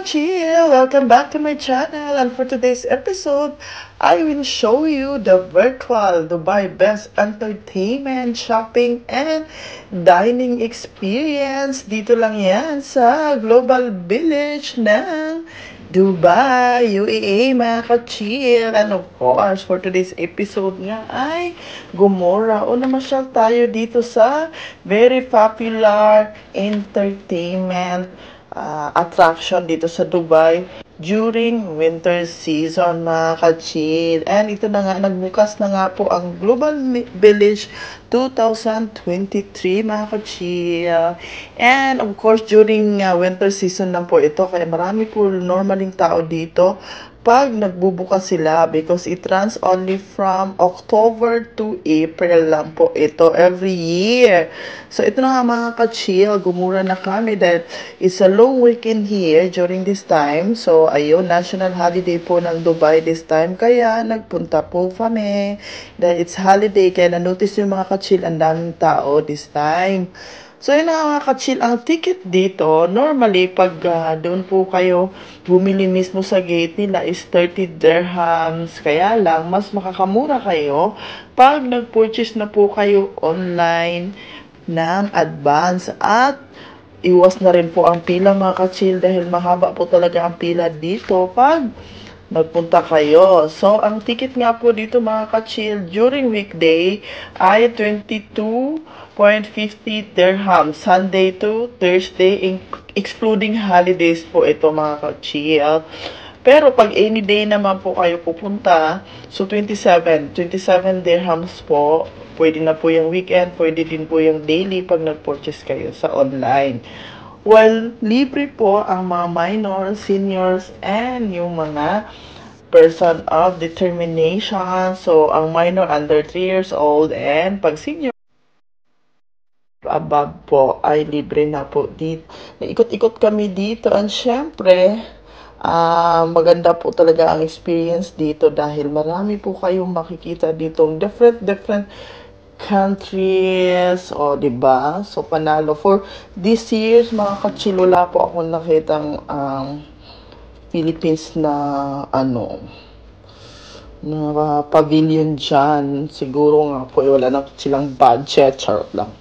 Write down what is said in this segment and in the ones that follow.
ka-chill! Welcome back to my channel and for today's episode, I will show you the virtual Dubai Best Entertainment, Shopping, and Dining Experience. Dito lang yan sa Global Village ng Dubai, UAE, mga ka-chill. And of course, for today's episode nga ay Gomora. O namasyal tayo dito sa very popular entertainment uh, attraction dito sa Dubai during winter season mga ka-chill. And ito na nga, nagbukas na nga po ang Global Village 2023 mga ka-chill. And of course, during uh, winter season lang po ito, kaya marami po normaling tao dito pag nagbubukas sila because it runs only from October to April lang po ito every year. So ito na nga mga ka-chill, gumura na kami dahil it's a long weekend here during this time. So ayun, national holiday po ng Dubai this time. Kaya nagpunta po kami dahil it's holiday. Kaya na-notice yung mga ka-chill, ang daming tao this time. So yun na mga ka-chill, ang ticket dito, normally pag uh, doon po kayo bumili mismo sa gate nila is 30 dirhams. Kaya lang, mas makakamura kayo pag nag-purchase na po kayo online ng advance at iwas na rin po ang pila mga ka-chill dahil mahaba po talaga ang pila dito pag nagpunta kayo. So, ang ticket nga po dito mga ka-chill during weekday ay 22.50 dirham. Sunday to Thursday, excluding holidays po ito mga ka-chill. Pero pag any day naman po kayo pupunta, so 27, 27 dirhams po, pwede na po yung weekend, pwede din po yung daily pag nag-purchase kayo sa online. Well, libre po ang mga minors, seniors, and yung mga person of determination. So, ang minor under 3 years old and pag senior above po ay libre na po dito. Ikot-ikot kami dito. And syempre, uh, maganda po talaga ang experience dito dahil marami po kayong makikita ditong different different countries o di ba? So panalo. For this years mga kachilula po ako nakitang um, Philippines na ano na pavilion dyan. Siguro nga po eh, wala na silang budget. Charot lang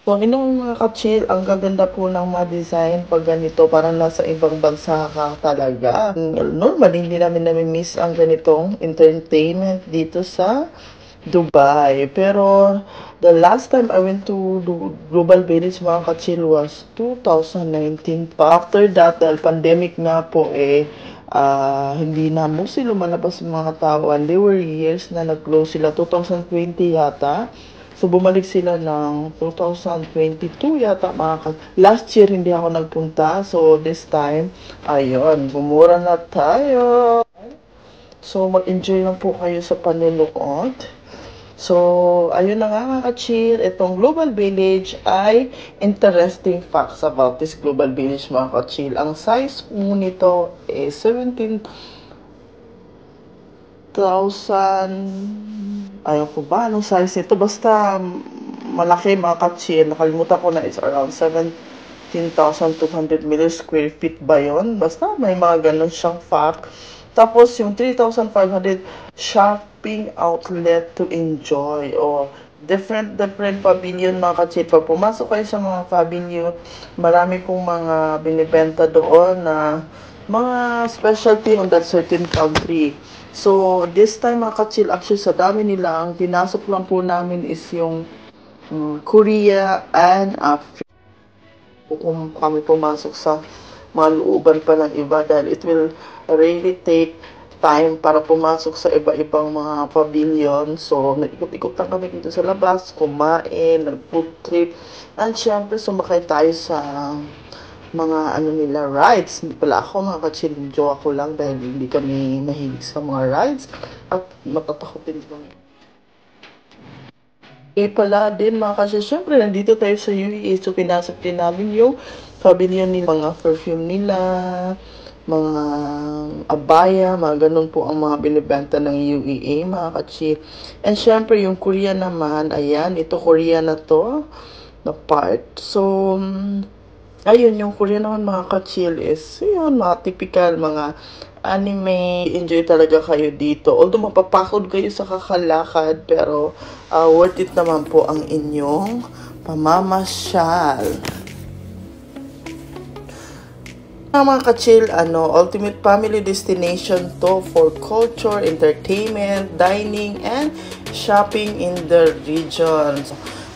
So, inong mga ka-chill, ang gaganda po ng mga design pag ganito, parang nasa ibang bansa ka talaga. Normally, hindi namin nami-miss ang ganitong entertainment dito sa Dubai. Pero, the last time I went to Global Village, mga ka-chill, was 2019 pa. After that, dahil pandemic nga po eh, uh, hindi na mostly lumalabas mga tao and they were years na nag-close sila 2020 yata So, bumalik sila ng 2022 yata mga Last year, hindi ako nagpunta. So, this time, ayun, bumura na tayo. So, mag-enjoy lang po kayo sa panunood. So, ayun na nga mga chill Itong Global Village ay interesting facts about this Global Village mga ka-chill. Ang size po nito is 17,000 ayaw ko ba, anong size nito? Basta malaki mga katsil. Nakalimutan ko na it's around 17,200 million square feet ba yon Basta may mga ganun siyang fact. Tapos yung 3,500 shopping outlet to enjoy o different different pavilion mga katsit. Pag pumasok kayo sa mga pavilion, marami pong mga binibenta doon na mga specialty on that certain country. So, this time mga ka-chill, actually sa dami nila, ang pinasok lang po namin is yung um, Korea and Africa. Kung kami pumasok sa mga looban pa ng iba dahil it will really take time para pumasok sa iba-ibang mga pavilion. So, nag-ikot-ikot lang kami dito sa labas, kumain, nag-food trip, and syempre sumakay tayo sa mga ano nila rides. Hindi pala ako mga ka-chilling joke ako lang dahil hindi kami mahilig sa mga rides at matatakot din kami. Eh pala din mga kasi syempre nandito tayo sa UAE so pinasok din namin yung pavilion nila, mga perfume nila, mga abaya, mga ganun po ang mga binibenta ng UAE, mga kachi. And syempre, yung Korea naman, ayan, ito Korea na to, na part. So, ayun, yung Korean naman mga ka-chill is, yun, mga typical, mga anime, enjoy talaga kayo dito. Although mapapakod kayo sa kakalakad, pero uh, worth it naman po ang inyong pamamasyal. Mga ka-chill, ano, ultimate family destination to for culture, entertainment, dining, and shopping in the region.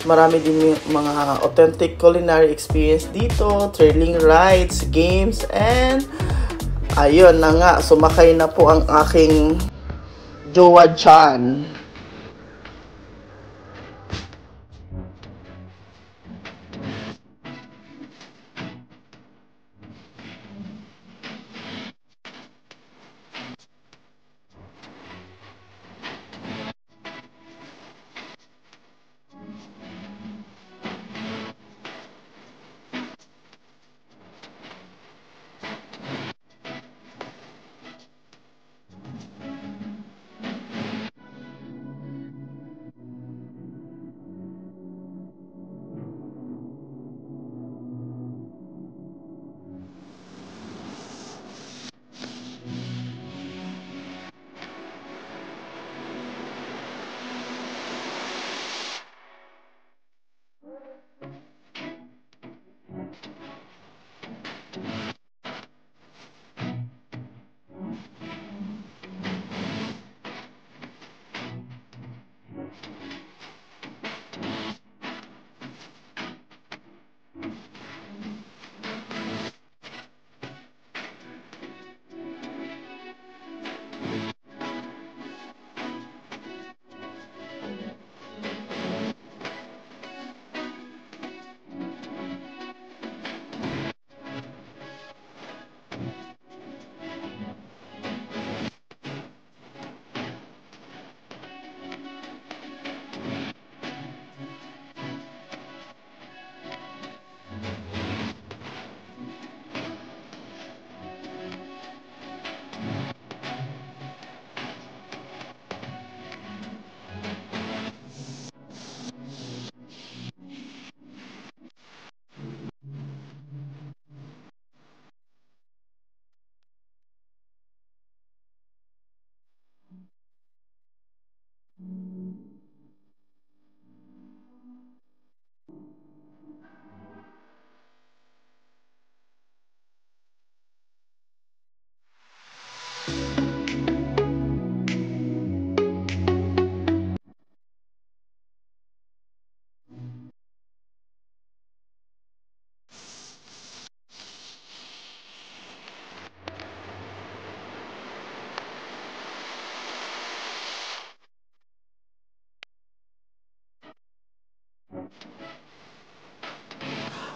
Marami din mga authentic culinary experience dito, thrilling rides, games, and ayun na nga, sumakay na po ang aking Jowa Chan.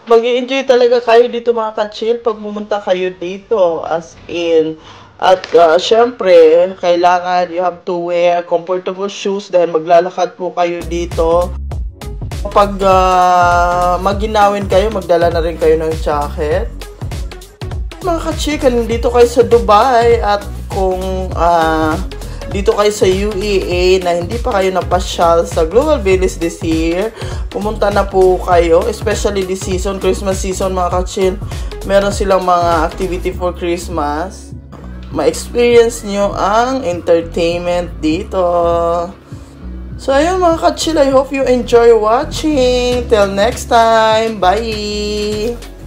Mag enjoy talaga kayo dito mga ka-chill pag pumunta kayo dito. As in, at uh, syempre, kailangan you have to wear comfortable shoes dahil maglalakad po kayo dito. Pag uh, maginawin kayo, magdala na rin kayo ng jacket. Mga ka-chill, dito kayo sa Dubai at kung uh, dito kayo sa UEA na hindi pa kayo napasyal sa Global Village this year, pumunta na po kayo, especially this season, Christmas season mga ka-chill. Meron silang mga activity for Christmas. Ma-experience nyo ang entertainment dito. So, ayun mga ka-chill, I hope you enjoy watching. Till next time, bye!